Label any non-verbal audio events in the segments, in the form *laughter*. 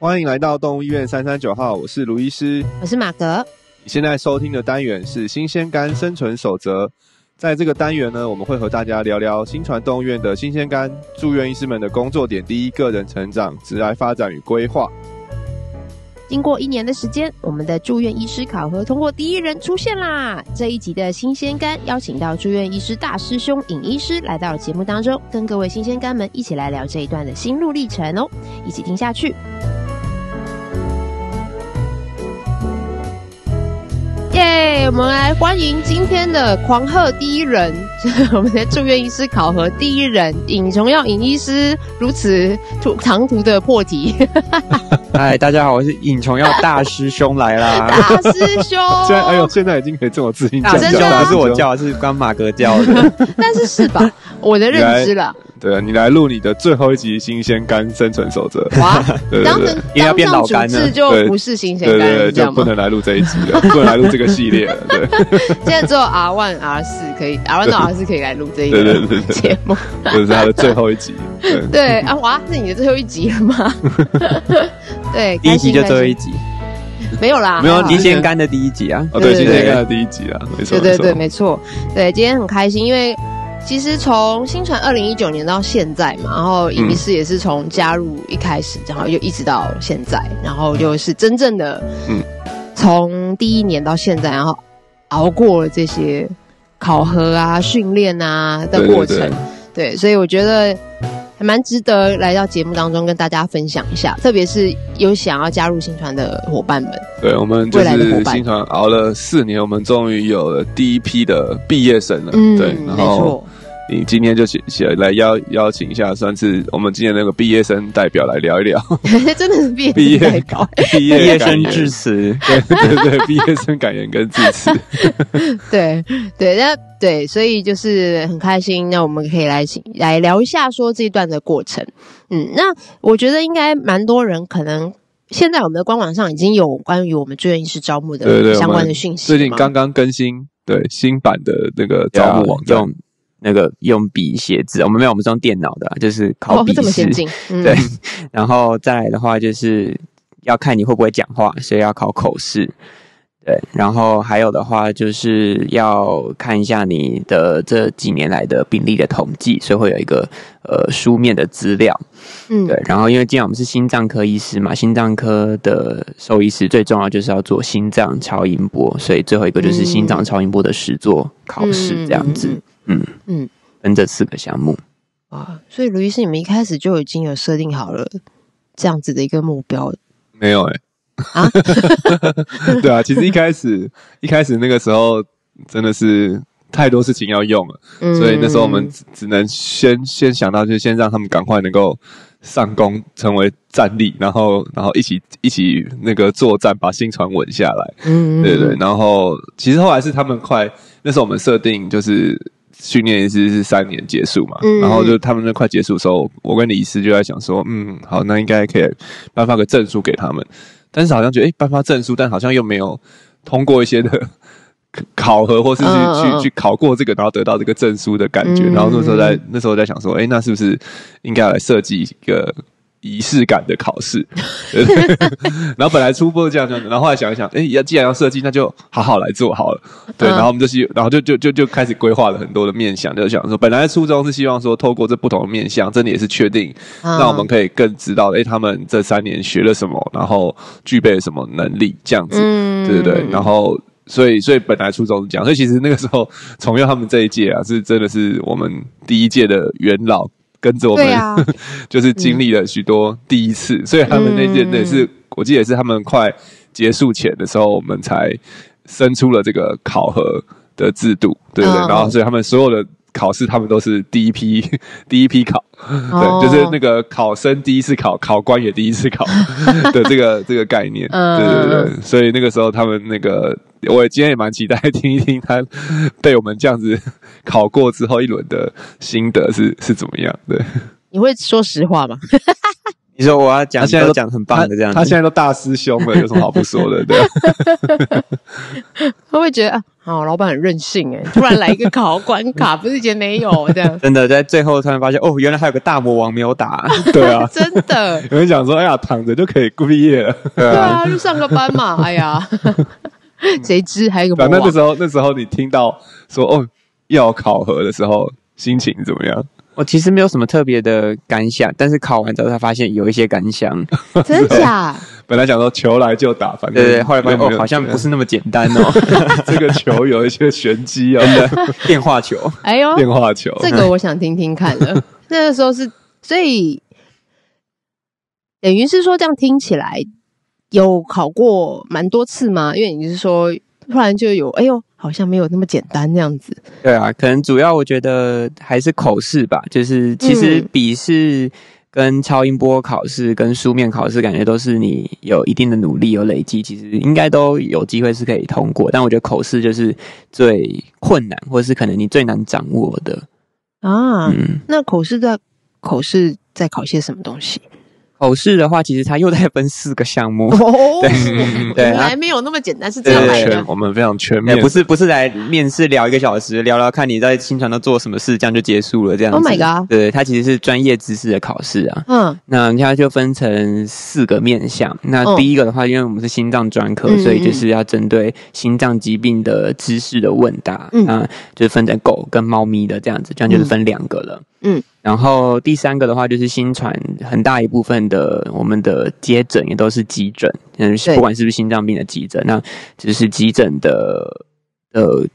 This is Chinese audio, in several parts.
欢迎来到动物医院三三九号，我是卢医师。我是马格。你现在收听的单元是新鲜肝生存守则。在这个单元呢，我们会和大家聊聊新传动物院的新鲜肝住院医师们的工作点滴、个人成长、职业发展与规划。经过一年的时间，我们的住院医师考核通过第一人出现啦！这一集的新鲜肝邀请到住院医师大师兄尹医师来到节目当中，跟各位新鲜肝们一起来聊这一段的心路历程哦，一起听下去。耶！我们来欢迎今天的狂贺第一人，就 *laughs* 是我们的住院医师考核第一人尹崇耀尹医师，如此途长途的破题。*laughs* 嗨，大家好，我是尹崇耀大师兄来啦！大师兄，*laughs* 现在哎呦，现在已经可以这么自信大师兄不是我叫，是关马哥叫的。但是是吧？我的认知了。对啊，你来录你的最后一集《新鲜干生存守则》哇！*laughs* 当成当上主持就不是新鲜干，对对，就不能来录这一集了，*laughs* 不能来录这个系列了。对，*laughs* 现在只有 R One、R 四可以，R One、R 四可以来录这一个节目，这是他的最后一集。对啊，哇，是你的最后一集了吗？对，第一集就最后一集，没有啦，没有新鲜干的第一集啊。哦，对，新鲜干的第一集啊，没错，对对对，没错。对，今天很开心，因为。其实从新传二零一九年到现在嘛，然后伊比斯也是从加入一开始，然后就一直到现在，然后就是真正的，嗯，从第一年到现在，然后熬过了这些考核啊、训练啊的过程，对，所以我觉得还蛮值得来到节目当中跟大家分享一下，特别是有想要加入新团的伙伴们，对我们就是新团熬了四年，我们终于有了第一批的毕业生了，嗯，对，没错。你今天就写写来邀邀请一下，算是我们今年那个毕业生代表来聊一聊，*laughs* 真的是毕业毕业毕业生致辞，对对对，毕业生感言跟致辞，*laughs* 对对那对，所以就是很开心，那我们可以来请来聊一下说这一段的过程。嗯，那我觉得应该蛮多人可能现在我们的官网上已经有关于我们志愿医师招募的相关的讯息，最近刚刚更新对新版的那个招募网站。那个用笔写字，我们没有，我们是用电脑的，就是考笔试。*laughs* 对，然后再来的话，就是要看你会不会讲话，所以要考口试。对，然后还有的话，就是要看一下你的这几年来的病例的统计，所以会有一个呃书面的资料。嗯，对。然后因为今天我们是心脏科医师嘛，心脏科的兽医师最重要就是要做心脏超音波，所以最后一个就是心脏超音波的实作考试，这样子。嗯嗯嗯，分这四个项目啊，所以卢医师，你们一开始就已经有设定好了这样子的一个目标？没有哎，啊，*laughs* 对啊，其实一开始一开始那个时候真的是太多事情要用了，所以那时候我们只只能先先想到，就先让他们赶快能够上工，成为战力，然后然后一起一起那个作战，把新船稳下来。嗯，对对，然后其实后来是他们快，那时候我们设定就是。训练一次是三年结束嘛，然后就他们那快结束的时候，我跟李医师就在想说，嗯，好，那应该可以颁发个证书给他们。但是好像觉得，哎，颁发证书，但好像又没有通过一些的 *laughs* 考核，或是去去去考过这个，然后得到这个证书的感觉。然后那时候在那时候在想说，哎，那是不是应该来设计一个？仪式感的考试，*laughs* 然后本来初步这样这样，然后后来想一想，哎，要既然要设计，那就好好来做好了。对，然后我们就希，然后就就就就开始规划了很多的面向，就想说，本来初衷是希望说，透过这不同的面向，真的也是确定，让我们可以更知道，哎，他们这三年学了什么，然后具备了什么能力，这样子，对对对。然后，所以，所以本来初衷是讲，所以其实那个时候，从用他们这一届啊，是真的是我们第一届的元老。跟着我们，*laughs* 就是经历了许多第一次，所以他们那件也是，我记得也是他们快结束前的时候，我们才生出了这个考核的制度，对不对？然后，所以他们所有的考试，他们都是第一批 *laughs* 第一批考，对，就是那个考生第一次考，考官也第一次考 *laughs* 的这个这个概念，对对对，所以那个时候他们那个。我今天也蛮期待听一听他被我们这样子考过之后一轮的心得是是怎么样？对，你会说实话吗？*laughs* 你说我要讲，现在都讲很棒的这样，他现在都大师兄了，*laughs* 有什么好不说的？对。*laughs* 他会觉得啊，哦，老板很任性哎，突然来一个考关卡，不是以前没有 *laughs* 这样。真的，在最后突然发现，哦，原来还有个大魔王没有打。对啊，真的。有人讲说，哎呀，躺着就可以毕业了。对啊，就上个班嘛。哎呀，谁知还有个魔王。那那时候，那时候你听到说哦要考核的时候，心情怎么样？我其实没有什么特别的感想，但是考完之后才发现有一些感想。*laughs* 真假？*laughs* 本来想说球来就打，反正对对，后来发现哦，好像不是那么简单哦。*laughs* 这个球有一些玄机哦，变化球。哎呦，变化球，这个我想听听看了。那个时候是，所以等于是说，这样听起来有考过蛮多次吗？因为你是说，突然就有，哎呦。好像没有那么简单这样子。对啊，可能主要我觉得还是口试吧。就是其实笔试跟超音波考试跟书面考试，感觉都是你有一定的努力有累积，其实应该都有机会是可以通过。但我觉得口试就是最困难，或者是可能你最难掌握的啊。嗯，那口试在口试在考些什么东西？口试的话，其实它又在分四个项目，对 *laughs* 对，还没有那么简单，是这样来的。我们非常全面，不是不是来面试聊一个小时，聊聊看你在新传都做什么事，这样就结束了，这样。Oh my god！对，它其实是专业知识的考试啊。嗯，那它就分成四个面向。那第一个的话，因为我们是心脏专科，所以就是要针对心脏疾病的知识的问答，那就是分成狗跟猫咪的这样子，这样就是分两个了。嗯。然后第三个的话就是新传很大一部分的我们的接诊也都是急诊，嗯，不管是不是心脏病的急诊，那只是急诊的呃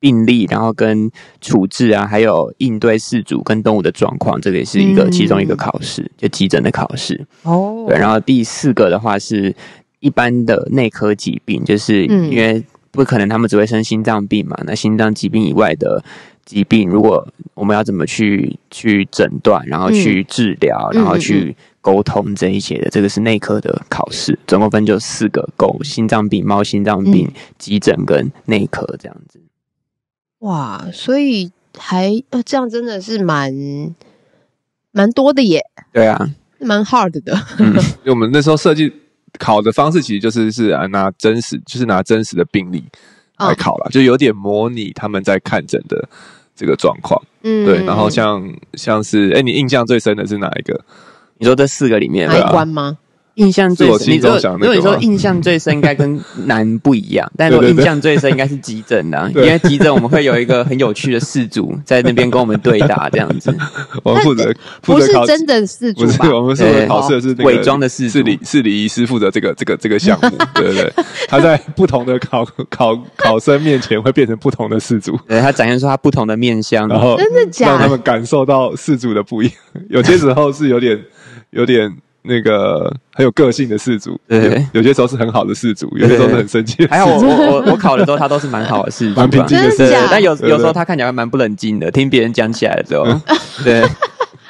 病例，然后跟处置啊，还有应对事主跟动物的状况，这个也是一个其中一个考试，就急诊的考试。哦，对。然后第四个的话是一般的内科疾病，就是因为不可能他们只会生心脏病嘛，那心脏疾病以外的。疾病，如果我们要怎么去去诊断，然后去治疗，然后去沟通这一些的，这个是内科的考试，总共分就四个：狗心脏病、猫心脏病、急诊跟内科这样子。哇，所以还呃，这样真的是蛮蛮多的耶。对啊，蛮 hard 的。*laughs* 因为我们那时候设计考的方式，其实就是是啊，拿真实，就是拿真实的病例来考了，就有点模拟他们在看诊的。这个状况，嗯，对，然后像像是，哎，你印象最深的是哪一个？你说这四个里面哪一关吗？印象最深，你说如果你说印象最深，应该跟男不一样。但是 *laughs* 印象最深应该是急诊 *laughs* 的，因为急诊我们会有一个很有趣的事主在那边跟我们对答，这样子。*laughs* 我们负责不是真的事主吧？我们负责考试的是伪装的事主，是李是李医师负责这个这个这个项目，对不对？他在不同的考考考生面前会变成不同的事主，对他展现出他不同的面相，然后真的假？让他们感受到事主的不一样。有些时候是有点有点。那个很有个性的事主，对，有些时候是很好的事主，有些时候是很生气。还好我我我我考的时候，他都是蛮好的事主，蛮平静的事主。但有有时候他看起来蛮不冷静的，听别人讲起来的时候，对。*laughs*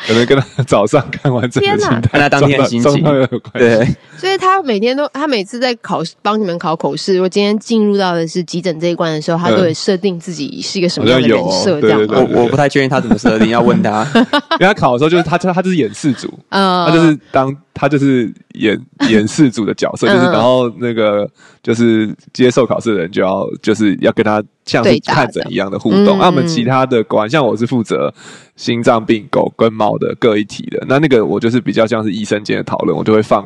可能跟他早上看完整个心态，*laughs* 看他当天的心情，对。所以他每天都，他每次在考帮你们考口试，如果今天进入到的是急诊这一关的时候，他都会设定自己是一个什么样的人设，这样。我我不太确定他怎么设定，要问他。*laughs* 因为他考的时候就是他，他就是演四组，他就是当他就是演 *laughs* 演示组的角色，就是然后那个就是接受考试的人就要就是要跟他像是看诊一样的互动。那我们其他的管，像我是负责。心脏病狗跟猫的各一体的，那那个我就是比较像是医生间的讨论，我就会放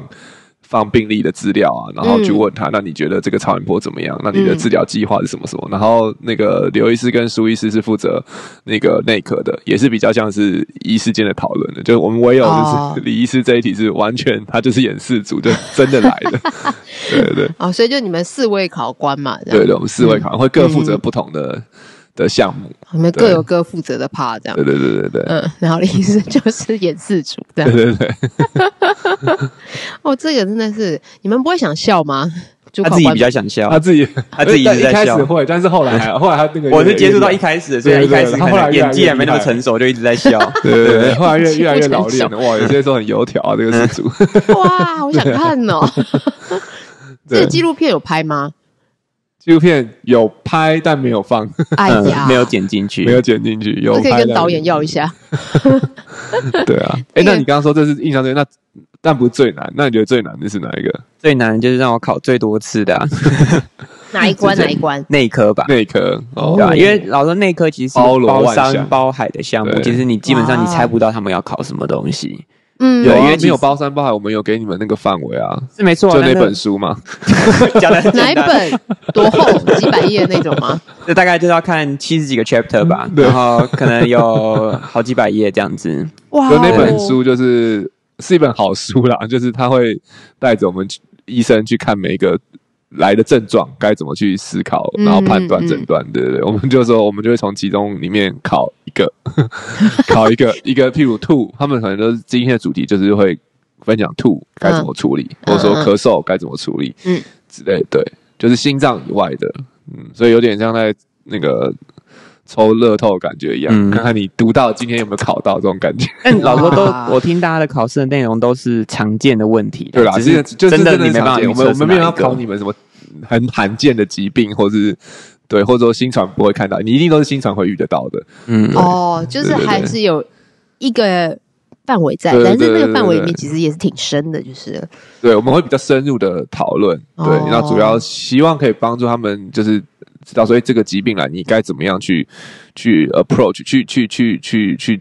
放病例的资料啊，然后去问他，那你觉得这个超音波怎么样？那你的治疗计划是什么什么？然后那个刘医师跟苏医师是负责那个内科的，也是比较像是医师间的讨论的。就是我们唯有就是李医师这一题是完全他就是演示组，就真的来的，*laughs* 对对对。哦，所以就你们四位考官嘛，对对，我们四位考官会各负责不同的。的项目，你们各有各负责的 part，这样。对对对对对。嗯，然后的意思就是演四组，这样。对 *laughs* 对对。*laughs* 哦，这个真的是，你们不会想笑吗？他自己比较想笑，他自己他自己一开始会，但是后来后来他那个，我是接触到一开始，所以一开始他后来演技还没那么成熟，就一直在笑。对 *laughs* 对对，后来越越来越老练了。哇，有些时候很油条啊，这个四组。哇，好想看哦。这个纪录片有拍吗？纪录片有拍，但没有放，哎呀，没有剪进去，没有剪进去。有可以跟导演要一下。*laughs* 对啊，哎，那你刚刚说这是印象最那但不最难。那你觉得最难的是哪一个？最难就是让我考最多次的，*laughs* 哪一关？*laughs* 哪一关？内科吧。内科，对啊，因为老说内科其实包包山包海的项目，其实你基本上你猜不到他们要考什么东西。嗯，有，因为你有包山包海，我们有给你们那个范围啊，是没错，就那本书嘛，*laughs* 讲的 *laughs* 哪一本？多厚？几百页那种吗？*laughs* 这大概就是要看七十几个 chapter 吧，然后可能有好几百页这样子。哇，就那本书就是是一本好书啦，就是他会带着我们医生去看每一个。来的症状该怎么去思考，然后判断诊断，对不对？我们就说，我们就会从其中里面考一个，*laughs* 考一个一个，譬如吐，他们可能都是今天的主题，就是会分享吐该怎么处理，或者说咳嗽该怎么处理，嗯，之类，对，就是心脏以外的，嗯，所以有点像在那个。抽乐透感觉一样，看看你读到今天有没有考到这种感觉。但 *laughs* 老说都，我听大家的考试的内容都是常见的问题，对啦，只是真的你没办法。我们我们没有要考你们什么很罕见的疾病，或是对，或者说新传不会看到，你一定都是新传会遇得到的。嗯，哦，就是还是有一个范围在，但是那个范围里面其实也是挺深的，就是对，我们会比较深入的讨论，对，然后主要希望可以帮助他们，就是。知道，所以这个疾病来，你该怎么样去去 approach，去去去去去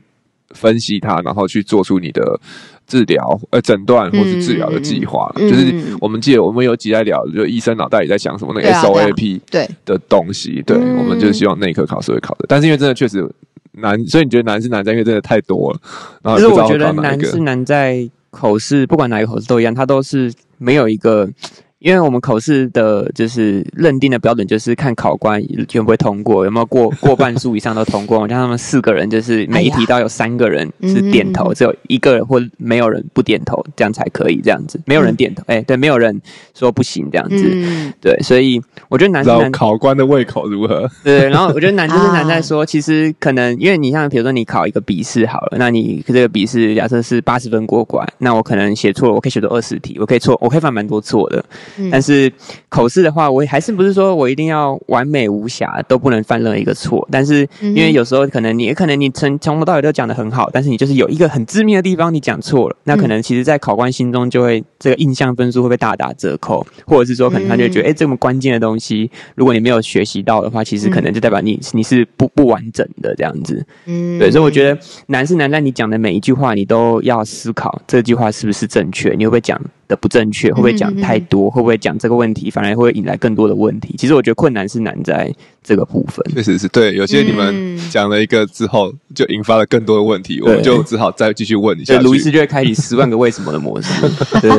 分析它，然后去做出你的治疗呃诊断或是治疗的计划。就是我们记得我们有几在聊，就医生脑袋里在想什么那个 SOAP 对的东西。对，我们就希望内科考试会考的，但是因为真的确实难，所以你觉得难是难在因为真的太多了。然后其实我觉得难是难在口试，不管哪个口试都一样，它都是没有一个。因为我们考试的就是认定的标准，就是看考官会不会通过，有没有过过半数以上都通过。我像他们四个人，就是每一题都有三个人是点头，只有一个人或没有人不点头，这样才可以这样子。没有人点头，哎，对，没有人说不行这样子。对，所以我觉得难难考官的胃口如何？对，然后我觉得难就是难在说，其实可能因为你像比如说你考一个笔试好了，那你这个笔试假设是八十分过关，那我可能写错了，我可以写错二十题，我可以错，我可以犯蛮多错的。但是口试的话，我还是不是说我一定要完美无瑕，都不能犯任何一个错。但是因为有时候可能你可能你从从头到尾都讲的很好，但是你就是有一个很致命的地方你讲错了，那可能其实，在考官心中就会这个印象分数会被大打折扣，或者是说可能他就觉得，哎，这么关键的东西，如果你没有学习到的话，其实可能就代表你你是不不完整的这样子。嗯，对，所以我觉得难是难在你讲的每一句话，你都要思考这句话是不是正确，你会不会讲。的不正确，会不会讲太多？会不会讲这个问题，反而会引来更多的问题？其实我觉得困难是难在这个部分。确实是对，有些你们讲了一个之后，就引发了更多的问题，我们就只好再继续问一下。卢医师就会开启十万个为什么的模式。*laughs* 对，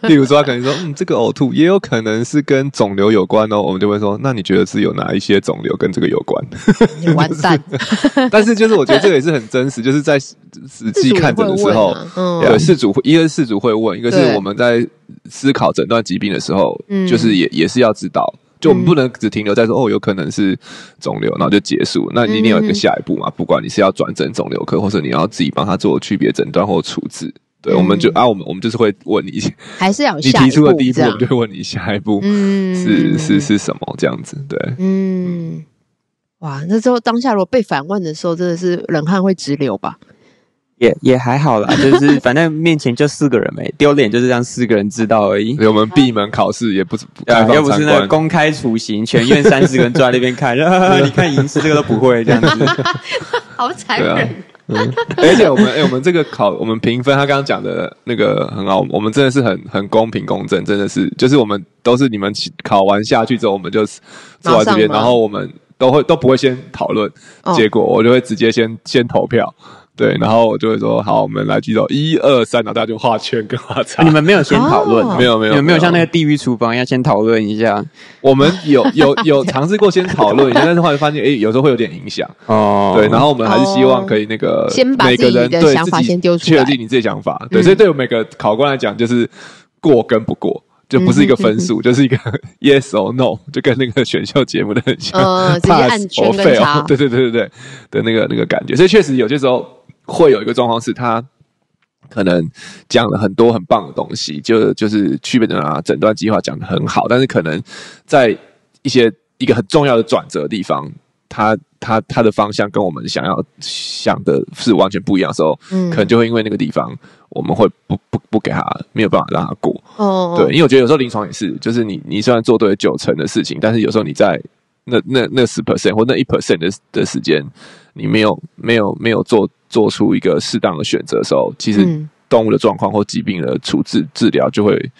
*laughs* 例如说他可能说，嗯，这个呕吐也有可能是跟肿瘤有关哦。我们就会说，那你觉得是有哪一些肿瘤跟这个有关？*laughs* 完蛋！但是就是我觉得这个也是很真实，就是在实际看诊的时候，对，事主一个是事主会问。一个是我们在思考诊断疾病的时候，就是也也是要知道，就我们不能只停留在说哦，有可能是肿瘤，然后就结束。那一定有一个下一步嘛？不管你是要转诊肿瘤科，或者你要自己帮他做区别诊断或处置，对，我们就啊，我们我们就是会问你，还是要 *laughs* 你提出的第一步，我们就会问你下一步是是是什么这样子？对，嗯，哇，那时候当下如果被反问的时候，真的是冷汗会直流吧？也也还好啦，*laughs* 就是反正面前就四个人没丢脸，就是让四个人知道而已。我们闭门考试也不又不是那个公开处刑，全院三十个人坐在那边看，*laughs* 你看影视这个都不会这样子，*laughs* 好残忍。而且我们哎，我们这个考我们评分，他刚刚讲的那个很好，我们真的是很很公平公正，真的是就是我们都是你们考完下去之后，我们就坐在这边，然后我们都会都不会先讨论结果，我就会直接先先投票。对，然后我就会说，好，我们来举手，一二三，然后大家就画圈跟画叉。你们没有先讨论，没有没有，有没有像那个地狱厨房一样先讨论一下？*laughs* 我们有有有尝试过先讨论一下，但是后来发现，哎，有时候会有点影响哦。对，然后我们还是希望可以那个先把自己的想法先丢出来，确定你自己想法。对，所以对我每个考官来讲，就是过跟不过，就不是一个分数，就是一个 *laughs* yes or no，就跟那个选秀节目的很像，直接按圈跟叉。对对对对对的那个那个感觉。所以确实有些时候。会有一个状况是，他可能讲了很多很棒的东西，就就是区别诊啊诊断计划讲的很好，但是可能在一些一个很重要的转折地方，他他他的方向跟我们想要想的是完全不一样的时候，嗯，可能就会因为那个地方，我们会不不不给他没有办法让他过。哦，对，因为我觉得有时候临床也是，就是你你虽然做对了九成的事情，但是有时候你在那那那十 percent 或那一 percent 的的时间，你没有没有没有做做出一个适当的选择的时候，其实动物的状况或疾病的处置治疗就会。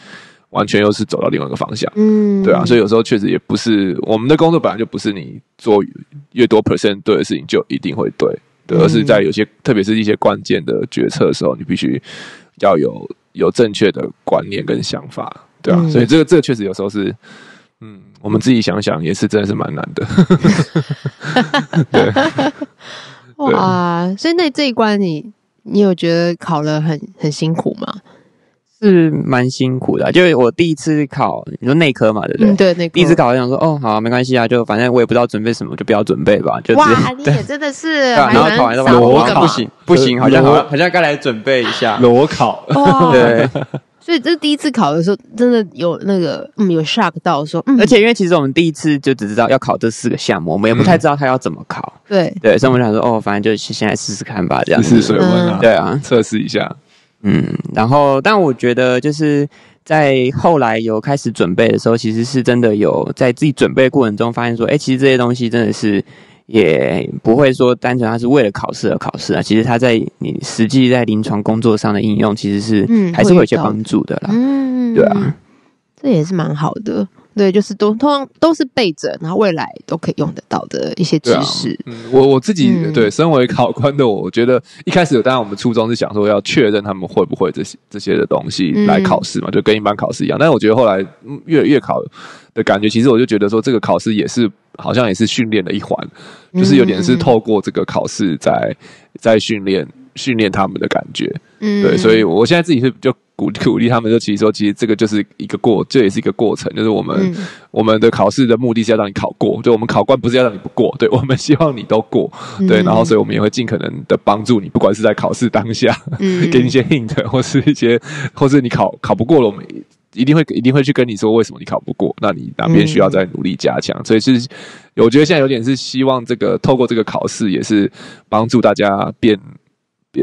完全又是走到另外一个方向，嗯，对啊，所以有时候确实也不是我们的工作本来就不是你做越多 percent 对的事情就一定会对，对，而是在有些特别是一些关键的决策的时候，你必须要有有正确的观念跟想法，对啊，所以这个这个确实有时候是，嗯，我们自己想想也是真的是蛮难的，*laughs* *laughs* 对，哇，所以那这一关你你有觉得考了很很辛苦吗？是蛮辛苦的，就是我第一次考，你说内科嘛，对不对？对，内科。第一次考，我想说，哦，好，没关系啊，就反正我也不知道准备什么，就不要准备吧。就哇，*laughs* 你也真的是，然后考完之后，裸考不行，不行，好像好像好像该来准备一下裸考。对，所以这第一次考的时候，真的有那个嗯，有 shock 到说，嗯。而且因为其实我们第一次就只知道要考这四个项目，我们也不太知道他要怎么考。对。对，所以我们想说，哦，反正就先来试试看吧，这样试试水温啊，对啊，测试一下。嗯，然后，但我觉得就是在后来有开始准备的时候，其实是真的有在自己准备过程中发现说，哎，其实这些东西真的是也不会说单纯他是为了考试而考试啊，其实他在你实际在临床工作上的应用，其实是还是会有些帮助的啦。嗯，对啊，这也是蛮好的。对，就是都通常都是备着，然后未来都可以用得到的一些知识。嗯，我我自己对身为考官的我，我觉得一开始当然我们初衷是想说要确认他们会不会这些这些的东西来考试嘛，就跟一般考试一样。但是我觉得后来越越考的感觉，其实我就觉得说这个考试也是好像也是训练的一环，就是有点是透过这个考试在在训练训练他们的感觉。嗯，对，所以我现在自己是就。鼓鼓励他们，就其实说，其实这个就是一个过，这也是一个过程。就是我们我们的考试的目的是要让你考过，就我们考官不是要让你不过，对我们希望你都过，对。然后，所以我们也会尽可能的帮助你，不管是在考试当下，*laughs* 给你一些 hint，或是一些，或是你考考不过了，我们一定会一定会去跟你说为什么你考不过，那你哪边需要再努力加强。所以是我觉得现在有点是希望这个透过这个考试，也是帮助大家变。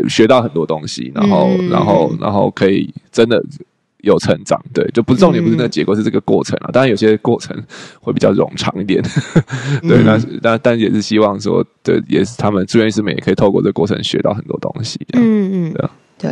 学到很多东西，然后，然后，然后可以真的有成长，对，就不是重点，不是那个结果，是这个过程啊。当然，有些过程会比较冗长一点，*laughs* 对，但是，但但也是希望说，对，也是他们住院医师们也可以透过这个过程学到很多东西。嗯嗯，对。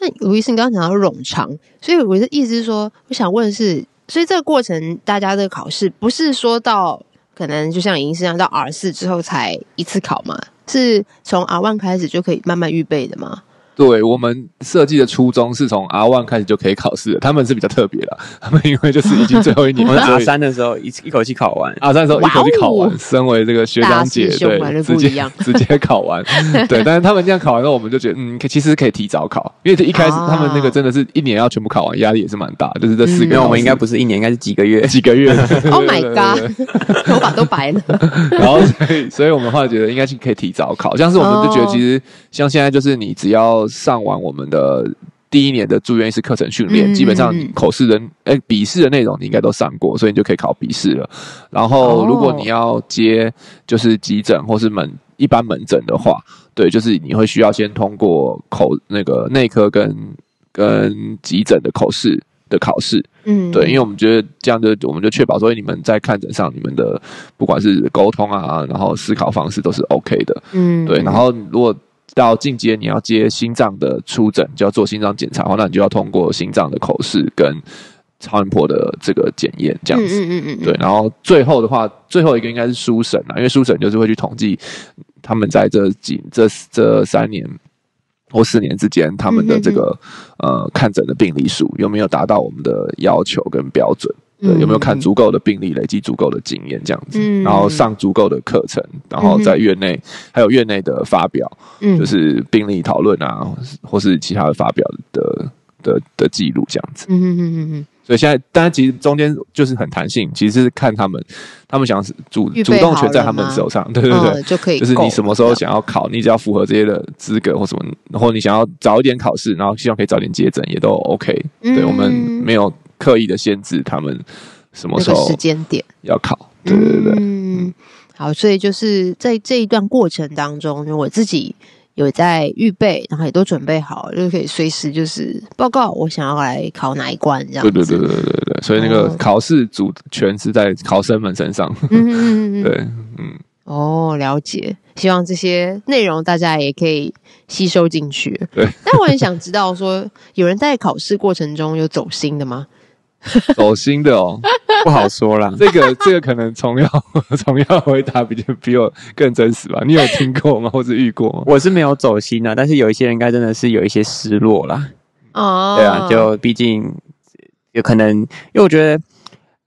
那卢医生刚刚讲到冗长，所以我的意思是说，我想问的是，所以这个过程大家的考试不是说到可能就像医师一样，到 R 四之后才一次考吗？是从 R one 开始就可以慢慢预备的吗？对我们设计的初衷是从 R one 开始就可以考试的，他们是比较特别的，他们因为就是已经最后一年，我们 R 三的时候一一口气考完，R 三的时候一口气考完，身为这个学长姐，对，直接 *laughs* 直接考完，对，但是他们这样考完之后，我们就觉得，嗯，其实可以提早考，因为一开始他们那个真的是一年要全部考完，压力也是蛮大，就是这四个，我们应该不是一年，应该是几个月，几个月。*laughs* Oh my god，头发都白了。*laughs* 然后所以，所以我们后来觉得应该是可以提早考，像是我们就觉得其实像现在就是你只要上完我们。的第一年的住院医师课程训练，基本上口试的哎笔试的内容你应该都上过，所以你就可以考笔试了。然后如果你要接就是急诊或是门一般门诊的话，对，就是你会需要先通过口那个内科跟跟急诊的口试的考试。嗯，对，因为我们觉得这样就我们就确保所以你们在看诊上你们的不管是沟通啊，然后思考方式都是 OK 的。嗯，对，然后如果到进阶，你要接心脏的出诊，就要做心脏检查的话，那你就要通过心脏的口试跟超音波的这个检验，这样子。嗯嗯嗯。对，然后最后的话，最后一个应该是书审啊，因为书审就是会去统计他们在这几这这三年或四年之间，他们的这个呃看诊的病例数有没有达到我们的要求跟标准。对，有没有看足够的病例，累积足够的经验这样子，然后上足够的课程，然后在院内还有院内的发表，就是病例讨论啊，或是其他的发表的的的记录这样子。嗯嗯嗯嗯。所以现在，当然其实中间就是很弹性，其实是看他们，他们想主主动权在他们手上，对对对，就可以。就是你什么时候想要考，你只要符合这些的资格或什么，然后你想要早一点考试，然后希望可以早点接诊，也都 OK。对我们没有。刻意的限制他们什么时候时间点要考，对对对。嗯，好，所以就是在这一段过程当中，我自己有在预备，然后也都准备好，就可以随时就是报告我想要来考哪一关这样。对对对对对对，所以那个考试主权是在考生们身上。嗯嗯嗯，*laughs* 对，嗯。哦，了解。希望这些内容大家也可以吸收进去。对，但我很想知道，说有人在考试过程中有走心的吗？*laughs* 走心的哦，不好说啦。*laughs* 这个这个可能从要 *laughs* 从要回答比较比我更真实吧？你有听过吗？或者遇过吗？我是没有走心啊，但是有一些人应该真的是有一些失落啦。哦，对啊，就毕竟有可能，因为我觉得，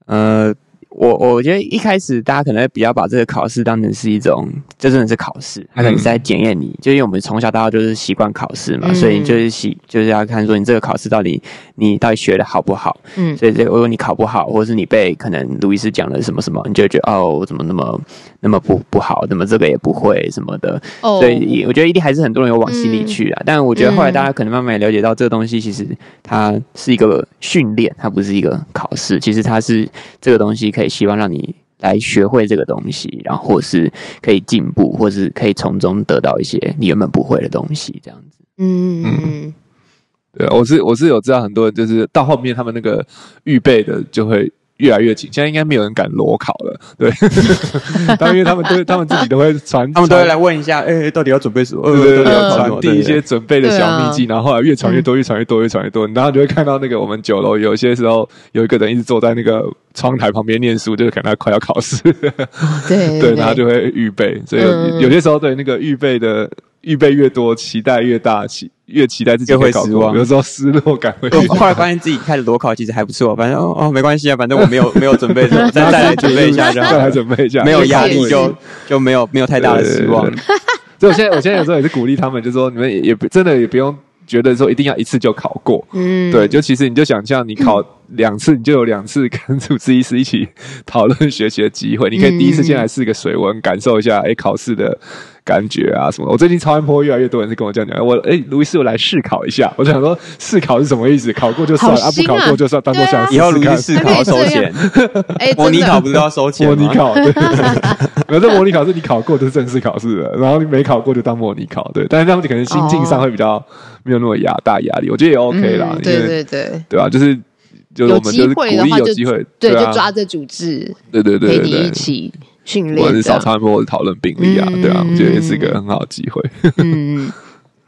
呃。我我觉得一开始大家可能会比较把这个考试当成是一种，这真的是考试，它可能是在检验你，就因为我们从小到大就是习惯考试嘛，所以就是习就是要看说你这个考试到底你到底学的好不好，嗯，所以这个如果你考不好，或者是你被可能路易斯讲了什么什么，你就觉得哦，我怎么那么那么不不好，那么这个也不会什么的，所以我觉得一定还是很多人有往心里去啊，但我觉得后来大家可能慢慢了解到这个东西其实它是一个训练，它不是一个考试，其实它是这个东西可以。希望让你来学会这个东西，然后或是可以进步，或是可以从中得到一些你原本不会的东西，这样子。嗯嗯，对啊，我是我是有知道很多人，就是到后面他们那个预备的就会。越来越紧，现在应该没有人敢裸考了，对，*laughs* 当因为他们都他们自己都会传，*laughs* 他们都会来问一下，*laughs* 哎，到底要准备什么？对对对，传递一些准备的小秘籍，然后后来越传越多，越传越多，越传越多，然后就会看到那个我们酒楼有些时候有一个人一直坐在那个窗台旁边念书，就是可能他快要考试，对对，然后就会预备，所以有些时候对那个预备的。预备越多，期待越大，期越期待自己会失望，有时候失落感会。后来发现自己开始裸考其实还不错，反正哦没关系啊，反正我没有没有准备，再再来准备一下，再来准备一下，没有压力就就没有没有太大的失望。所以 *laughs* 我现在我现在有时候也是鼓励他们，就说你们也不真的也不用觉得说一定要一次就考过，嗯，对，就其实你就想象你考 *laughs* 两次，你就有两次跟主治医师一起讨论学习的机会，你可以第一次先来试个水温，感受一下哎考试的。感觉啊什么？我最近超音波越来越多人是跟我这样讲。我哎，卢医师，我来试考一下。我就想说，试考是什么意思？考过就算啊，不考过就算当做想以后卢医师考要收钱。模拟考不是都要收钱模拟考，对。*laughs* 反正模拟考是你考过就是正式考试了，然后你没考过就当模拟考，对。但是他们可能心境上会比较没有那么压大压力，我觉得也 OK 啦。对对对，对吧？就是就是我们就是鼓励有机会，对，就抓着主治，对对对，陪你一起。训练，或者是少超音波，或者讨论病例啊，对啊，我觉得也是一个很好的机会。*laughs* 嗯，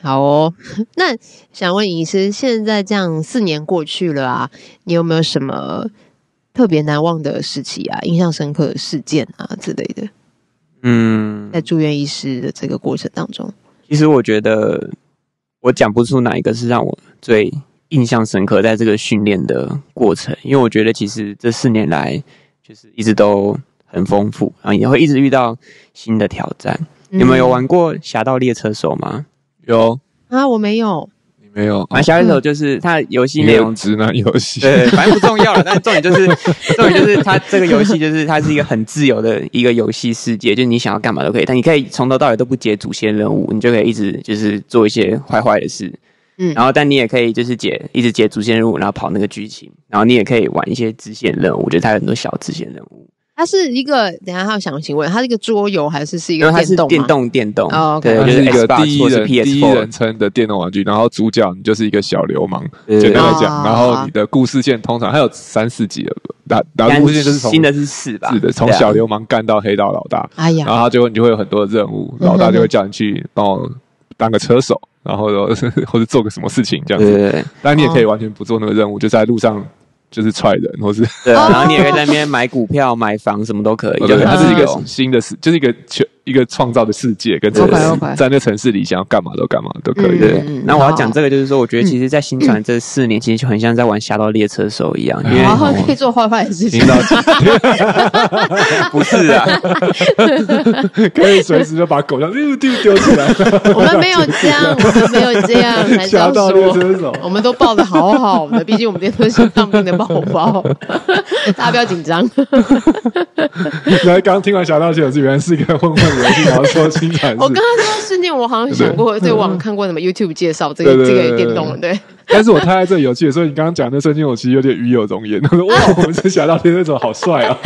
好哦。那想问医师，现在这样四年过去了啊，你有没有什么特别难忘的时期啊，印象深刻的事件啊之类的？嗯，在住院医师的这个过程当中，其实我觉得我讲不出哪一个是让我最印象深刻，在这个训练的过程，因为我觉得其实这四年来就是一直都。很丰富，然后也会一直遇到新的挑战。你们有玩过《侠盗猎车手》吗？有啊，我没有。你没有？玩《侠盗猎车手》就是它游戏内容直男游戏，对，反正不重要了。但是重点就是，*laughs* 重点就是它这个游戏就是它是一个很自由的一个游戏世界，就是你想要干嘛都可以。但你可以从头到尾都不接主线任务，你就可以一直就是做一些坏坏的事。嗯，然后但你也可以就是解一直解主线任务，然后跑那个剧情。然后你也可以玩一些支线任务，我觉得它有很多小支线任务。它是一个，等下他想请问，它是一个桌游还是是一个电动？电动电动哦，对，就是一个第一人第一人称的电动玩具。然后主角你就是一个小流氓，简单来讲。然后你的故事线通常还有三四集的，打打故事线就是从新的是四吧，是的，从小流氓干到黑道老大。哎呀，然后最后你就会有很多的任务，老大就会叫你去帮我当个车手，然后或者 *laughs* 做个什么事情这样子。但你也可以完全不做那个任务，就在路上。就是踹人，或是对，然后你也可以在那边买股票、买房，什么都可以。*laughs* 对，它是一个新的世，就是一个全一个创造的世界，跟城市，在那城市里想要干嘛都干嘛都可以。对，那我要讲这个，就是说，我觉得其实，在新传这四年，其实就很像在玩《侠盗猎车手》一样，然后可以做坏坏的事情。*laughs* 不是啊，可以随时就把狗这样丢丢丢起来。我们没有这样，我们没有这样，*laughs* 还是要说，我们都抱的好好的，毕竟我们这都是心脏病的宝宝，*laughs* 大家不要紧张。来，刚听完《侠盗猎车手》，原来是一个混混游戏，然后说新传。我刚刚说瞬间，我好像想过，对网看过什么 YouTube 介绍这个这个电动，对。*laughs* 但是我太爱这个游戏，所以你刚刚讲那瞬间，我其实有点鱼有容颜。他说哇，我们是侠盗天那种好帅啊，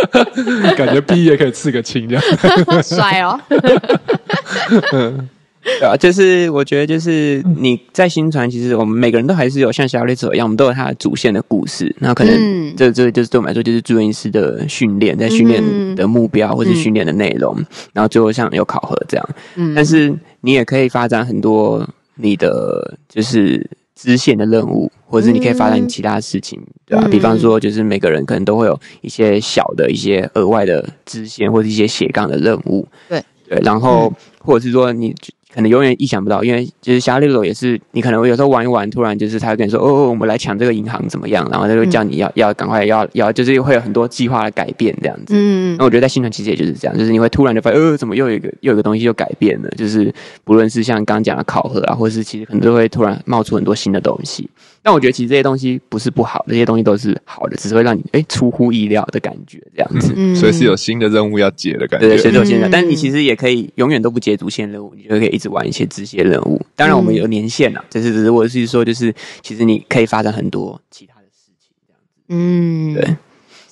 *laughs* 感觉毕业可以刺个青这样，*laughs* 帅哦。*laughs* 对啊，就是我觉得，就是你在新传，其实我们每个人都还是有像小猎者一样，我们都有他的主线的故事。那可能这这就是对我们来说，就是住院医师的训练，在训练的目标或者训练的内容，然后最后像有考核这样。嗯，但是你也可以发展很多你的就是支线的任务，或者是你可以发展其他事情，对吧？比方说，就是每个人可能都会有一些小的一些额外的支线，或者一些斜杠的任务。对对，然后或者是说你。可能永远意想不到，因为就是侠猎手也是，你可能有时候玩一玩，突然就是他会跟你说：“哦，我们来抢这个银行怎么样？”然后他就叫你要要赶快要要，就是会有很多计划的改变这样子。嗯，那我觉得在新传其实也就是这样，就是你会突然就发现，呃，怎么又有一个又有一个东西又改变了？就是不论是像刚刚讲的考核啊，或者是其实可能都会突然冒出很多新的东西。但我觉得其实这些东西不是不好，这些东西都是好的，只是会让你哎出乎意料的感觉这样子。嗯，所以是有新的任务要解的感觉。对，随有新的，但你其实也可以永远都不解主线任务，你就可以一直玩一些支线任务。当然，我们有年限啊，只是只是我是说，就是其实你可以发展很多其他的事情这样子。嗯，对。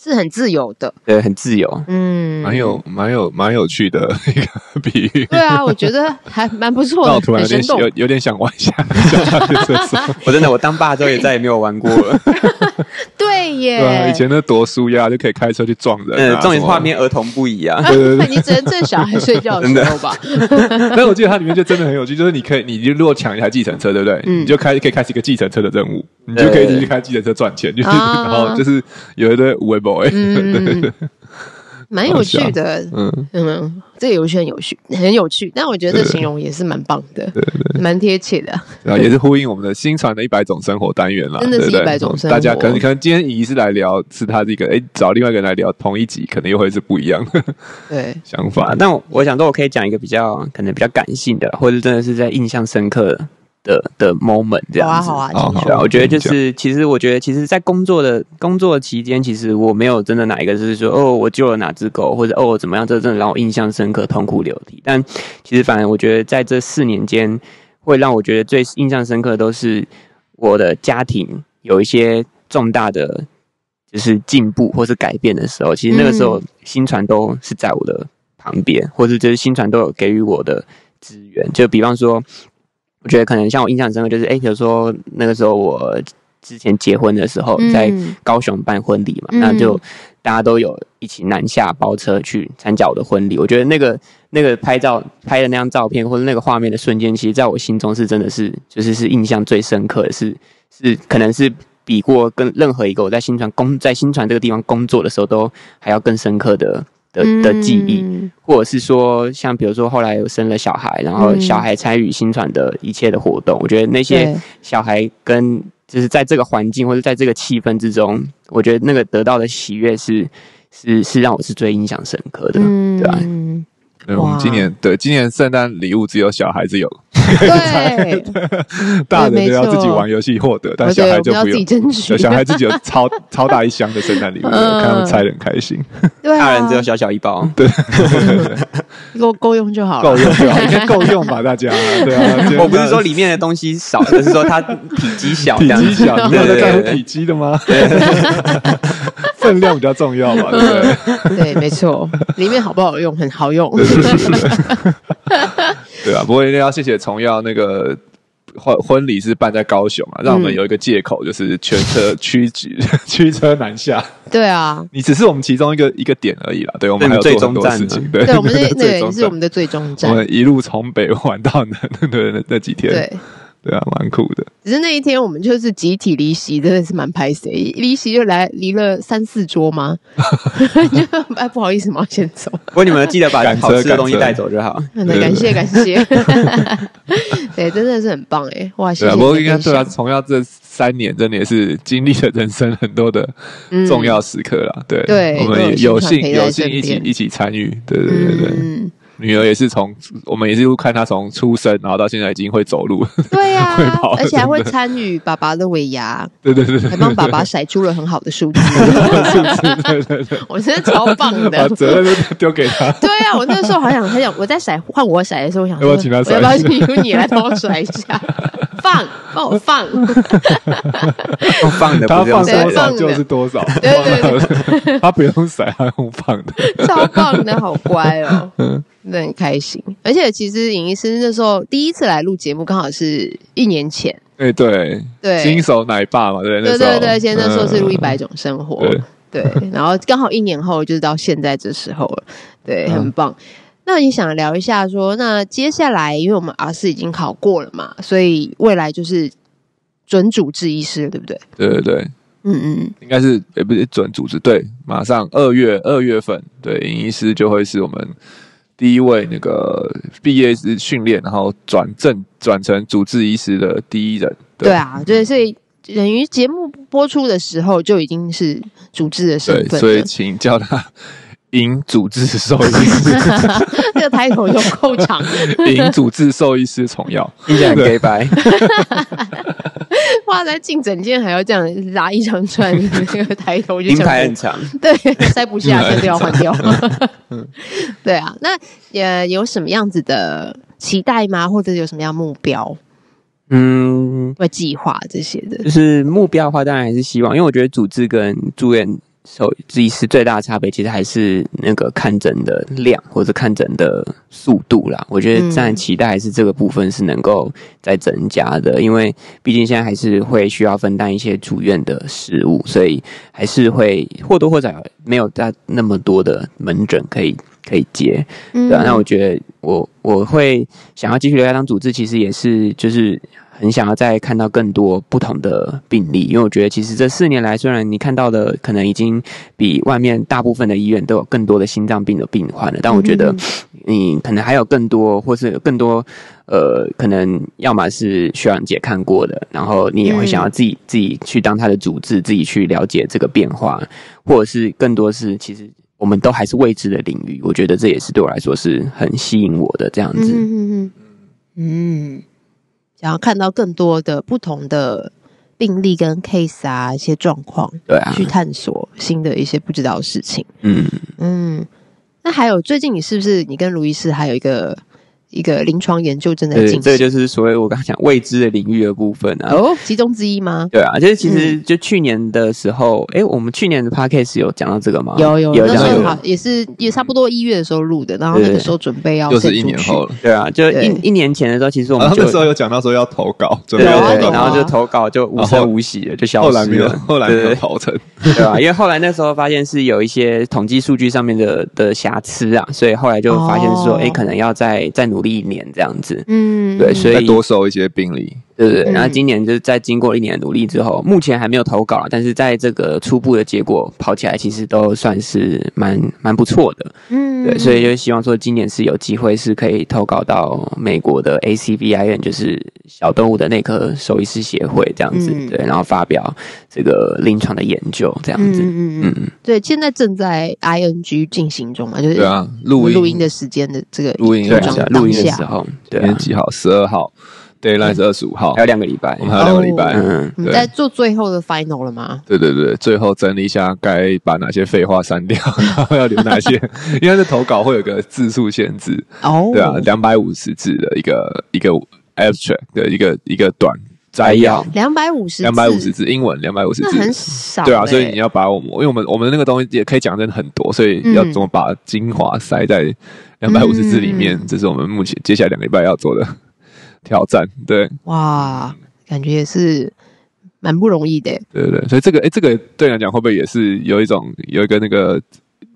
是很自由的，对，很自由，嗯，蛮有蛮有蛮有趣的一个比喻。对啊，我觉得还蛮不错的。我突然有点有有点想玩一下。*laughs* 我真的，我当爸之后也再也没有玩过了。*laughs* 对耶，以前那多舒压，就可以开车去撞人。嗯，重点画面儿童不宜啊。对对对，你只能趁小孩睡觉的时候吧。*laughs* 但我记得它里面就真的很有趣，就是你可以，你如果抢一台计程车，对不对？你就开可以开始一个计程车的任务，你就可以继续开计程车赚钱，就是然后就是有一堆微博。嗯，*laughs* 蛮有趣的，嗯嗯，这个游戏很有趣，很有趣。但我觉得这形容也是蛮棒的，对对，蛮贴切的。然后也是 *laughs* 呼应我们的新传的一百种生活单元啦，真的是一百种生活。大家可能可能今天仪是来聊，是他这个，哎，找另外一个人来聊同一集，可能又会是不一样的对 *laughs* 想法。但我想说，我可以讲一个比较可能比较感性的，或者真的是在印象深刻的。的的 moment 这样子，好啊，好啊，我觉得就是，其实我觉得，其实，在工作的工作期间，其实我没有真的哪一个是说，哦，我救了哪只狗，或者哦怎么样，这真的让我印象深刻，痛哭流涕。但其实，反正我觉得，在这四年间，会让我觉得最印象深刻，都是我的家庭有一些重大的就是进步或是改变的时候，其实那个时候新传都是在我的旁边，或者就是新传都有给予我的资源，就比方说。我觉得可能像我印象深刻，就是哎，比如说那个时候我之前结婚的时候，在高雄办婚礼嘛，那就大家都有一起南下包车去参加我的婚礼。我觉得那个那个拍照拍的那张照片或者那个画面的瞬间，其实在我心中是真的是就是是印象最深刻的，是是可能是比过跟任何一个我在新传工在新传这个地方工作的时候都还要更深刻的。的的记忆，或者是说，像比如说后来有生了小孩，然后小孩参与新传的一切的活动，我觉得那些小孩跟就是在这个环境或者在这个气氛之中，我觉得那个得到的喜悦是是是让我是最印象深刻的，对吧？对，我们今年对今年圣诞礼物只有小孩子有，对，*laughs* 大人都要自己玩游戏获得，但小孩就不用，小孩自己有超 *laughs* 超大一箱的圣诞礼物，看他们猜的很开心。*laughs* 大人只有小小一包，对，够够用就好，够用就好，应该够用吧？大家，对啊，我不是说里面的东西少，而是说它体积小，体积小，你有在在乎体积的吗？分量比较重要嘛，对不对？对，没错，里面好不好用？很好用。对啊，不过一定要谢谢重耀那个婚婚礼是办在高雄啊，让我们有一个借口，就是全车驱 *laughs* 驱车南下。对啊，你只是我们其中一个一个点而已啦。对我们还有做很多事情。对，我们是 *laughs* 对是我们的最终站。我们一路从北玩到南，对 *laughs* 那那几天。对。对啊，蛮酷的。只是那一天我们就是集体离席，真的是蛮拍谁离席就来离了三四桌吗？*laughs* 哎，不好意思，我先走。不过你们记得把好吃的东西带走就好。感谢感谢。*laughs* 对，真的是很棒哎！哇，谢谢。不过应该对啊，从要这三年，真的也是经历了人生很多的重要时刻了。对，对，我们有幸有幸一起一起参与。对对对对。女儿也是从我们也是看她从出生，然后到现在已经会走路。对呀，*laughs* 会跑而且还会参与爸爸的尾牙。对对对，还帮爸爸甩出了很好的数字。*laughs* 对对对，*laughs* 我真的超棒的。把责任丢给他。对呀，我那时候好想，很想我在甩换我甩的时候，我想要不要请他甩？要不要请你来帮我甩一下？放，帮我放。放的，他放多少就是多少。对对对，他不用甩，他用放的。超棒的，好乖哦，嗯，很开心。而且其实尹医师那时候第一次来录节目，刚好是一年前。哎，对对，新手奶爸嘛，对对对对，现在那时候是录一百种生活，对，然后刚好一年后就是到现在这时候了，对，很棒。那你想聊一下说，那接下来因为我们 R 四已经考过了嘛，所以未来就是准主治医师，对不对？对对对，嗯嗯，应该是也不是准主治，对，马上二月二月份，对，尹医师就会是我们。第一位那个毕业是训练，然后转正转成主治医师的第一人。对啊，对，所以等于节目播出的时候就已经是主治的身份。所以请叫他尹主治兽医师。*laughs* 这个抬头就够长。*laughs* 尹主治兽医师重要，依然给白。*laughs* 哇，在进整间还要这样拉一长串，那个抬头就。名牌很长。对，塞不下，就要换掉。*laughs* 对啊，那也有什么样子的期待吗？或者有什么样目标？嗯，会计划这些的。就是目标的话，当然还是希望，因为我觉得组织跟住院。手医师最大的差别，其实还是那个看诊的量或者看诊的速度啦。我觉得在期待还是这个部分是能够再增加的，因为毕竟现在还是会需要分担一些住院的事物，所以还是会或多或少没有在那么多的门诊可以可以接。对啊，那我觉得我我会想要继续留下当主治，其实也是就是。很想要再看到更多不同的病例，因为我觉得其实这四年来，虽然你看到的可能已经比外面大部分的医院都有更多的心脏病的病患了，但我觉得你可能还有更多，或是更多呃，可能要么是需要姐看过的，然后你也会想要自己自己去当他的主治，自己去了解这个变化，或者是更多是其实我们都还是未知的领域，我觉得这也是对我来说是很吸引我的这样子。嗯嗯。想要看到更多的不同的病例跟 case 啊，一些状况，对啊，去探索新的一些不知道的事情。嗯嗯，那还有最近你是不是你跟卢医师还有一个？一个临床研究正在进行，这个就是所谓我刚才讲未知的领域的部分啊。哦，其中之一吗？对啊，就是其实就去年的时候，哎，我们去年的 podcast 有讲到这个吗？有有有，那时候也是也差不多一月的时候录的，然后那个时候准备要，就是一年后了。对啊，就一一年前的时候，其实我们那时候有讲到说要投稿，对对，然后就投稿就无声无息的就消失了，后来没有 *laughs* 投成，对吧？因为后来那时候发现是有一些统计数据上面的的瑕疵啊，所以后来就发现说，哎，可能要再再努力一年这样。子，嗯，对，所以多收一些病例，对不对？然后今年就是在经过一年的努力之后，目前还没有投稿，但是在这个初步的结果跑起来，其实都算是蛮蛮不错的，嗯，对，所以就希望说今年是有机会是可以投稿到美国的 ACVIN，就是小动物的内科兽医师协会这样子，对，然后发表这个临床的研究这样子，嗯嗯。嗯，对，现在正在 ING 进行中嘛，就是对啊，录录音的时间的这个录音录音的时候。今天几号？十二号，Deadline 是二十五号，还有两个礼拜，我们还有两个礼拜。嗯，你在做最后的 Final 了吗？对对对，最后整理一下，该把哪些废话删掉，*laughs* 然后要留哪些？因为这投稿会有个字数限制哦，对啊，两百五十字的一个一个 Abstract 的一个一个短摘要，两百五十两百五十字英文，两百五十字很少，对啊，所以你要把我们，因为我们我们的那个东西也可以讲真的很多，所以要怎么把精华塞在两百五十字里面？这是我们目前接下来两个礼拜要做的。挑战对哇，感觉也是蛮不容易的。对对对，所以这个哎，这个对你来讲会不会也是有一种有一个那个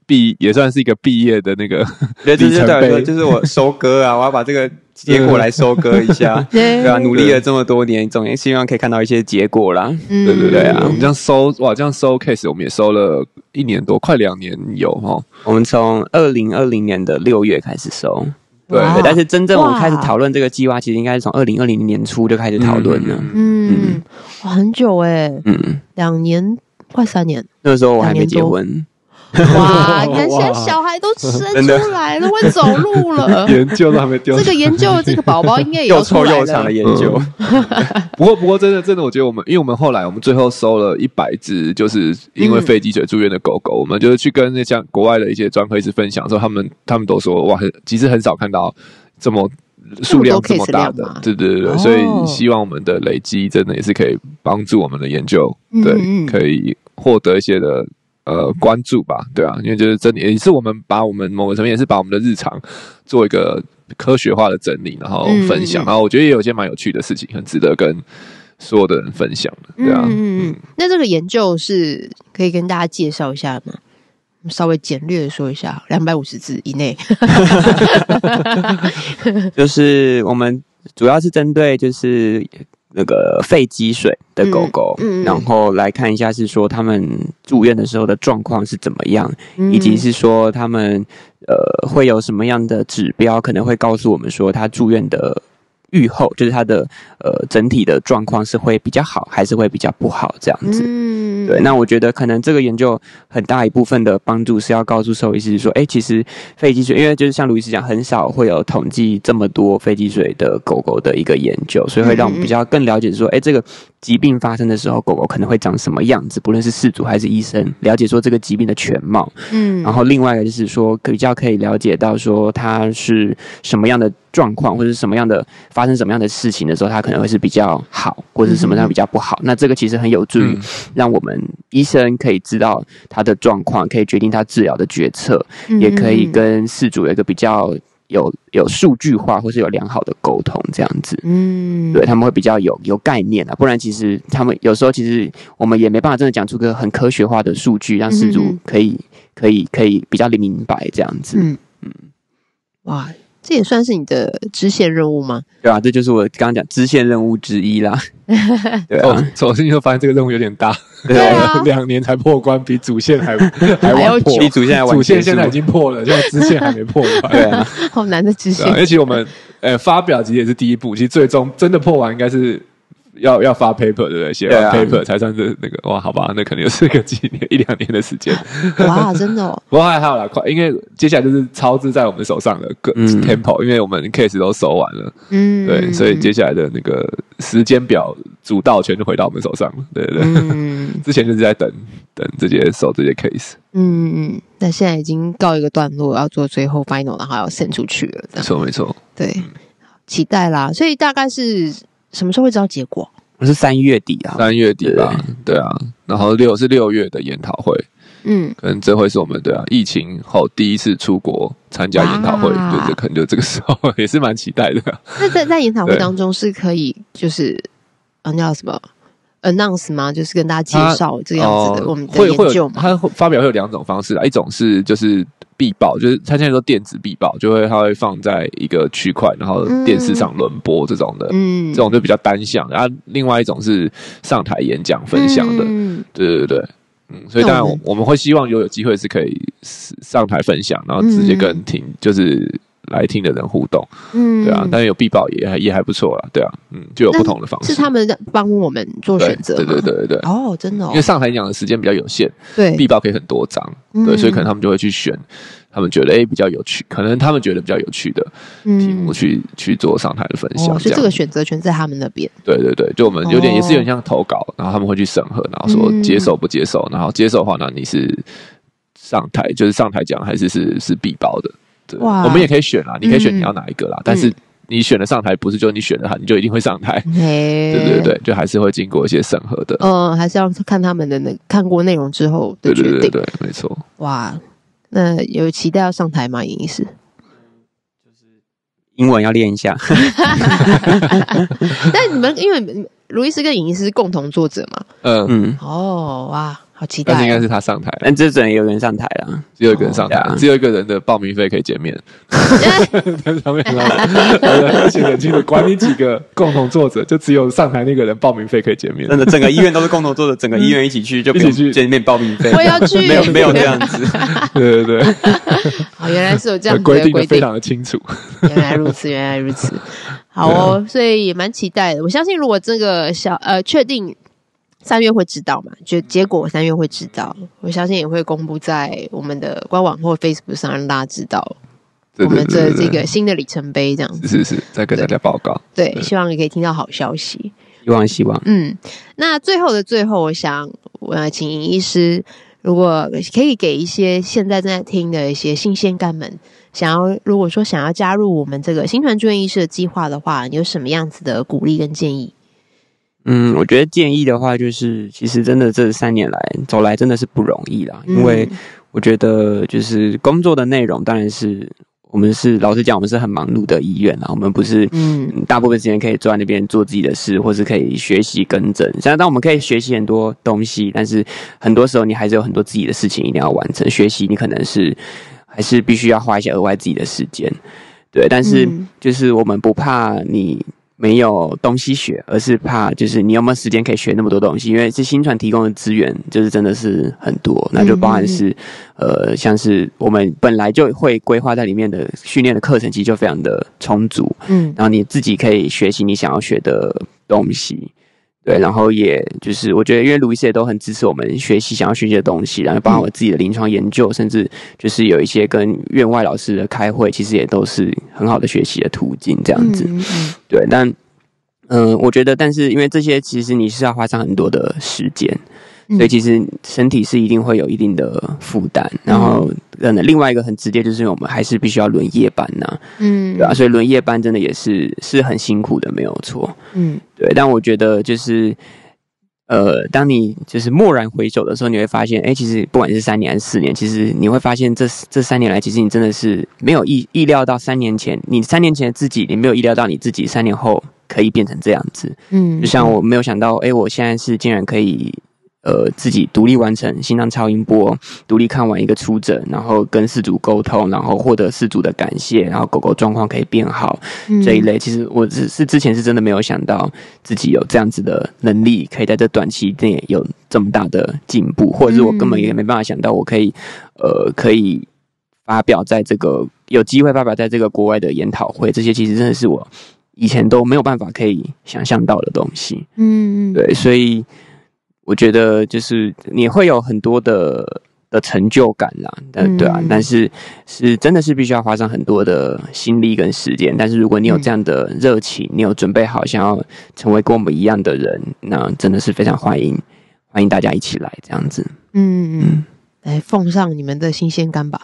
毕也算是一个毕业的那个里程碑？就是我收割啊，我要把这个结果来收割一下。对啊，努力了这么多年，总也希望可以看到一些结果啦。对对对啊，我们这样收哇，这样收 case 我们也收了一年多，快两年有哈。我们从二零二零年的六月开始收。对，但是真正我们开始讨论这个计划，其实应该是从二零二零年初就开始讨论了。嗯，哇，很久哎，嗯，两年快三年。那个时候我还没结婚。*laughs* 哇！你看现在小孩都生出来了，会走路了，*laughs* 研究都还没丢。这个研究，这个宝宝应该也又臭又长的研究。*laughs* 不过，不过，真的，真的，我觉得我们，因为我们后来，我们最后收了一百只，就是因为肺积水住院的狗狗，我们就是去跟那像国外的一些专科医师分享之后，他们他们都说，哇，很其实很少看到这么数量这么大的，对对对对，所以希望我们的累积真的也是可以帮助我们的研究，对，可以获得一些的。呃，关注吧，对啊，因为就是真的也是我们把我们某个层面也是把我们的日常做一个科学化的整理，然后分享，然后我觉得也有一些蛮有趣的事情，很值得跟所有的人分享的，对啊。嗯嗯。那这个研究是可以跟大家介绍一下吗？稍微简略的说一下，两百五十字以内。*laughs* *laughs* 就是我们主要是针对就是。那个肺积水的狗狗，然后来看一下是说他们住院的时候的状况是怎么样，以及是说他们呃会有什么样的指标，可能会告诉我们说他住院的愈后，就是它的呃整体的状况是会比较好，还是会比较不好这样子。嗯对，那我觉得可能这个研究很大一部分的帮助是要告诉兽医师说，哎，其实肺积水，因为就是像卢医师讲，很少会有统计这么多肺积水的狗狗的一个研究，所以会让我们比较更了解说，哎，这个疾病发生的时候，狗狗可能会长什么样子，不论是饲主还是医生，了解说这个疾病的全貌。嗯，然后另外一个就是说，比较可以了解到说它是什么样的状况，或者是什么样的发生什么样的事情的时候，它可能会是比较好，或者是什么样比较不好。那这个其实很有助于让我们。医生可以知道他的状况，可以决定他治疗的决策，也可以跟事主有一个比较有有数据化或是有良好的沟通，这样子。嗯，对他们会比较有有概念啊，不然其实他们有时候其实我们也没办法真的讲出个很科学化的数据，让事主可以可以可以比较明白这样子。嗯嗯，哇。这也算是你的支线任务吗？对啊，这就是我刚刚讲支线任务之一啦。*laughs* 对啊，首先就发现这个任务有点大，对啊，*laughs* 两年才破关，比主线还 *laughs* 还晚破，比主线还主线现在已经破了，现在支线还没破完。对啊，好难的支线。而且我们呃发表其实也是第一步，其实最终真的破完应该是。要要发 paper 对不对？写完 paper 才算是那个哇，好吧，那可能又是个几年一两年的时间。哇，真的哦。*laughs* 不过还好啦，快，因为接下来就是超支在我们手上的个 tempo，因为我们 case 都收完了。嗯，对，所以接下来的那个时间表主导权就回到我们手上了。对对对，之前就是在等等这些收这些 case。嗯嗯，那现在已经告一个段落，要做最后 final，然后要 send 出去了。没错没错，对，期待啦。所以大概是。什么时候会知道结果？我是三月底啊，三月底吧。对啊，然后六是六月的研讨会。嗯，可能这会是我们对啊，疫情后第一次出国参加研讨会，对对，可能就这个时候也是蛮期待的。那在在研讨会当中是可以就是嗯叫什么 announce 吗？就是跟大家介绍这样子的我们的研究吗？他发表会有两种方式啊，一种是就是。必报就是他现在说电子必报，就会他会放在一个区块，然后电视上轮播这种的，嗯，这种就比较单向。然后另外一种是上台演讲分享的，对对对，嗯，所以当然我们会希望有有机会是可以上台分享，然后直接跟听就是。来听的人互动，嗯，对啊，但是有必报也还也还不错啦，对啊，嗯，就有不同的方式，是他们帮我们做选择，对对对对对，哦，真的，因为上台讲的时间比较有限，对，必报可以很多张，对，所以可能他们就会去选他们觉得哎比较有趣，可能他们觉得比较有趣的题目去去做上台的分享，所以这个选择权在他们那边，对对对，就我们有点也是有点像投稿，然后他们会去审核，然后说接受不接受，然后接受的话，那你是上台就是上台讲还是是是必报的。我们也可以选啦，你可以选你要哪一个啦。但是你选了上台，不是就你选了他，你就一定会上台。*laughs* 对对对，就还是会经过一些审核的。嗯，还是要看他们的那看过内容之后的决定。对对对，没错。哇，那有期待要上台吗？尹医师？就是英文要练一下。*laughs* 但你们因为卢医师跟尹医师是共同作者嘛？嗯嗯。哦哇。好期待！应该是他上台，但这阵有人上台了，只有一个人上台，只有一个人的报名费可以减免。*laughs* 在上面，而且很清楚，管理几个共同作者，就只有上台那个人报名费可以减免。真的，整个医院都是共同作者，整个医院一起去就一起去减免报名费。我要去，没有没有这样子。对对对，好，原来是有这样规定，非常的清楚。原来如此，原来如此。好哦，所以也蛮期待的。我相信，如果这个小呃确定。三月会知道嘛？就结果三月会知道，我相信也会公布在我们的官网或 Facebook 上，让大家知道我们这这个新的里程碑，这样子是是，再跟大家报告。对，希望你可以听到好消息。希望希望。嗯，那最后的最后，我想我请尹医师，如果可以给一些现在正在听的一些新鲜干们，想要如果说想要加入我们这个新传住院医师的计划的话，你有什么样子的鼓励跟建议？嗯，我觉得建议的话，就是其实真的这三年来走来真的是不容易啦。因为我觉得就是工作的内容，当然是我们是老实讲，我们是很忙碌的医院啦。我们不是嗯，大部分时间可以坐在那边做自己的事，或是可以学习跟诊。虽然当我们可以学习很多东西，但是很多时候你还是有很多自己的事情一定要完成。学习你可能是还是必须要花一些额外自己的时间，对。但是就是我们不怕你。没有东西学，而是怕就是你有没有时间可以学那么多东西？因为这新传提供的资源就是真的是很多，那就包含是呃，像是我们本来就会规划在里面的训练的课程，其实就非常的充足。嗯，然后你自己可以学习你想要学的东西。对，然后也就是我觉得，因为卢易斯也都很支持我们学习想要学习的东西，然后包括我自己的临床研究，甚至就是有一些跟院外老师的开会，其实也都是很好的学习的途径。这样子，对，但嗯，我觉得，但是因为这些，其实你是要花上很多的时间。所以其实身体是一定会有一定的负担，然后嗯。另外一个很直接就是我们还是必须要轮夜班呐，嗯，对啊，所以轮夜班真的也是是很辛苦的，没有错，嗯，对。但我觉得就是，呃，当你就是蓦然回首的时候，你会发现，哎，其实不管是三年还是四年，其实你会发现这这三年来，其实你真的是没有意意料到三年前你三年前的自己，你没有意料到你自己三年后可以变成这样子，嗯，就像我没有想到，哎，我现在是竟然可以。呃，自己独立完成心脏超音波，独立看完一个出诊，然后跟事主沟通，然后获得事主的感谢，然后狗狗状况可以变好这一类。其实我只是之前是真的没有想到自己有这样子的能力，可以在这短期内有这么大的进步，或者是我根本也没办法想到我可以呃可以发表在这个有机会发表在这个国外的研讨会。这些其实真的是我以前都没有办法可以想象到的东西。嗯嗯，对，所以。我觉得就是你会有很多的的成就感啦，但，对啊，但是是真的是必须要花上很多的心力跟时间。但是如果你有这样的热情，你有准备好想要成为跟我们一样的人，那真的是非常欢迎欢迎大家一起来这样子。嗯嗯。来奉上你们的新鲜肝吧！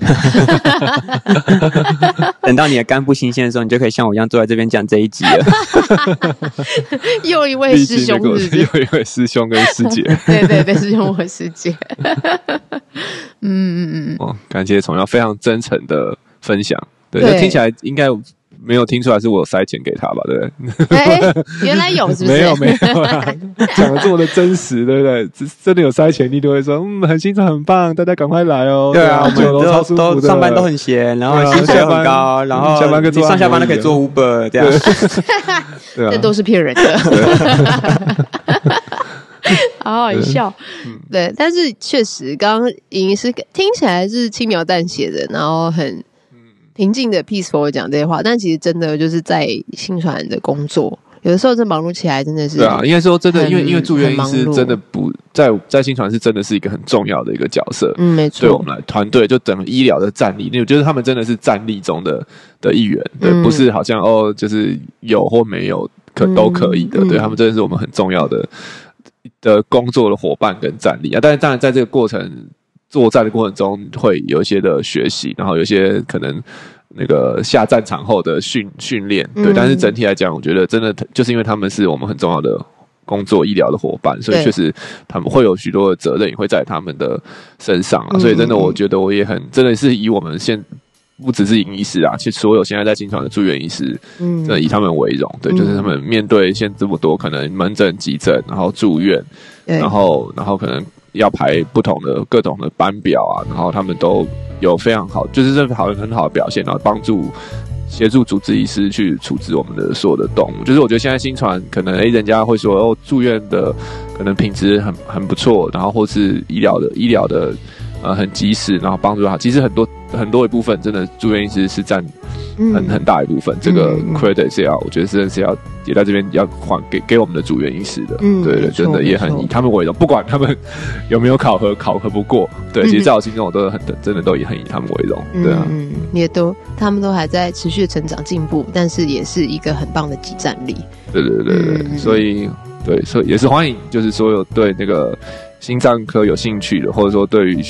*laughs* 等到你的肝不新鲜的时候，你就可以像我一样坐在这边讲这一集了。又一位师兄，*laughs* 又一位师兄跟师姐。*laughs* 对对对，师兄和师姐。嗯嗯嗯。哦，感谢崇耀非常真诚的分享。对，那听起来应该。没有听出来是我塞钱给他吧？对不对？原来有是不是？没有没有，*laughs* 讲的这么的真实，对不对？真的有塞钱，你都会说嗯，很欣赏，很棒，大家赶快来哦。对啊，我们都都上班都很闲，然后薪水很高，然后下班你上下班都可以做 Uber 这样。*laughs* 对啊，这都是骗人的。*laughs* 好好笑，对，但是确实，刚刚影是听起来是轻描淡写的，然后很。平静的 peaceful 讲这些话，但其实真的就是在新传的工作，有的时候这忙碌起来真的是对啊，应该说真的，因为因为住院医师真的不在在新传是真的是一个很重要的一个角色，嗯，没错，对我们来团队就整个医疗的战力，我觉得他们真的是战力中的的一员，对，不是好像哦，就是有或没有可都可以的，对他们真的是我们很重要的的工作的伙伴跟战力啊，但是当然在这个过程。作战的过程中会有一些的学习，然后有些可能那个下战场后的训训练，对。但是整体来讲，我觉得真的就是因为他们是我们很重要的工作医疗的伙伴，所以确实他们会有许多的责任也会在他们的身上啊。所以真的，我觉得我也很真的是以我们现不只是营医师啊，其实所有现在在临床的住院医师，嗯，以他们为荣。对，就是他们面对现这么多可能门诊、急诊，然后住院，然后然后可能。要排不同的各种的班表啊，然后他们都有非常好，就是这好很好的表现，然后帮助协助主治医师去处置我们的所有的动物。就是我觉得现在新传可能诶，人家会说哦，住院的可能品质很很不错，然后或是医疗的医疗的呃很及时，然后帮助他。其实很多很多一部分真的住院医师是占很很大一部分，这个 credit 是要，我觉得真的是要也在这边要还给给我们的住院医师的，嗯，对对，真的也很以他们为荣，不管他们有没有考核，考核不过，对，其实在我心中我都很真的都也很以他们为荣，对啊，嗯，也都他们都还在持续的成长进步，但是也是一个很棒的集战力，对对对对，所以对，所以也是欢迎，就是所有对那个。心脏科有兴趣的，或者说对于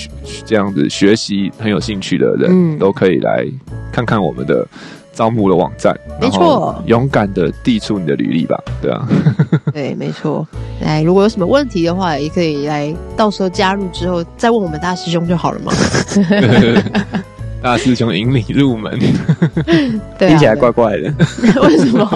这样子学习很有兴趣的人，都可以来看看我们的招募的网站。没错，勇敢的递出你的履历吧。对啊，*laughs* 对，没错。来，如果有什么问题的话，也可以来，到时候加入之后再问我们大师兄就好了嘛。大师兄引你入门，听起来怪怪的。为什么？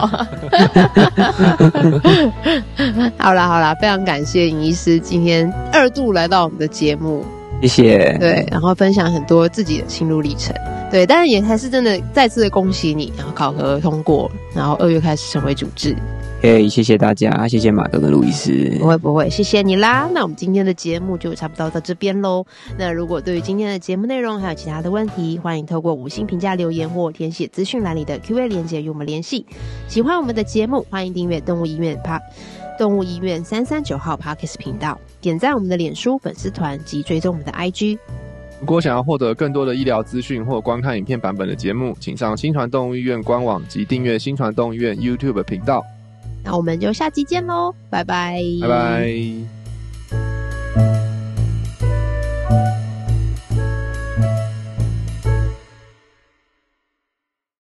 好啦好啦，非常感谢尹医师今天二度来到我们的节目，谢谢。对，然后分享很多自己的心路历程。对，但是也还是真的再次的恭喜你，然后考核通过，然后二月开始成为主治。嘿，谢谢大家，谢谢马哥跟路易斯。不会不会，谢谢你啦。那我们今天的节目就差不多到这边喽。那如果对于今天的节目内容还有其他的问题，欢迎透过五星评价留言或填写资讯栏里的 Q&A 连接与我们联系。喜欢我们的节目，欢迎订阅动物医院 p 动物医院三三九号 Parkes 频道，点赞我们的脸书粉丝团及追踪我们的 IG。如果想要获得更多的医疗资讯或观看影片版本的节目，请上新传动物医院官网及订阅新传动物医院 YouTube 频道。那我们就下期见喽，拜拜，拜拜。